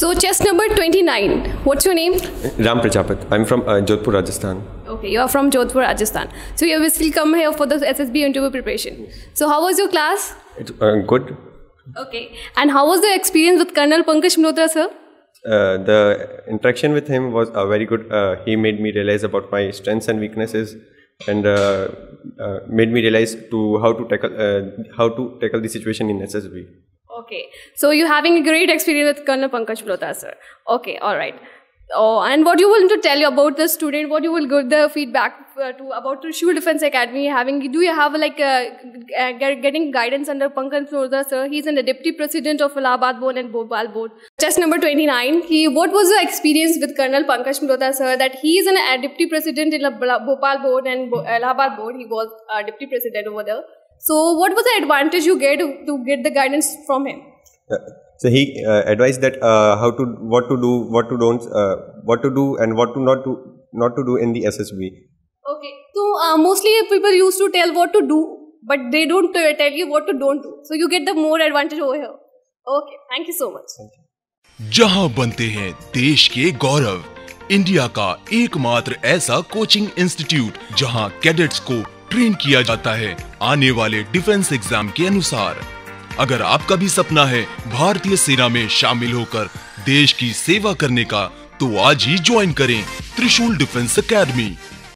So, chest number 29. What's your name? Ram Prajapat. I'm from uh, Jodhpur, Rajasthan. Okay, you are from Jodhpur, Rajasthan. So, you have still come here for the SSB interview preparation. So, how was your class? It's uh, good. Okay. And how was the experience with Colonel Pankaj Malhotra, sir? Uh, the interaction with him was uh, very good. Uh, he made me realize about my strengths and weaknesses, and uh, uh, made me realize to how to tackle uh, how to tackle the situation in SSB. Okay. So, you're having a great experience with Colonel Pankaj Malhotra, sir. Okay, all right. Oh, and what you want to tell you about the student? What you will give the feedback uh, to about the Trishul Defense Academy? Having do you have like uh, uh, get- getting guidance under Pankaj Malhotra, sir? He's an deputy president of Allahabad Board and Bhopal Board. Test number twenty nine. He what was the experience with Colonel Pankaj Malhotra, sir? That he is an uh, deputy president in Bhopal Board and Allahabad Board. He was uh, deputy president over there. So, what was the advantage you get to, to get the guidance from him? Uh, so he uh, advised that uh, how to what to do, what to don't, uh, what to do, and what to not to not to do in the SSB. Okay. So uh, mostly people used to tell what to do, but they don't uh, tell you what to don't do. So you get the more advantage over here. Okay. Thank you so much. जहां बनते हैं देश के गौरव India का एकमात्र ऐसा coaching institute जहां cadets को ट्रेन किया जाता है आने वाले डिफेंस एग्ज़ाम के अनुसार। अगर आपका भी सपना है भारतीय सेना में शामिल होकर देश की सेवा करने का तो आज ही ज्वाइन करें त्रिशूल डिफेंस एकेडमी।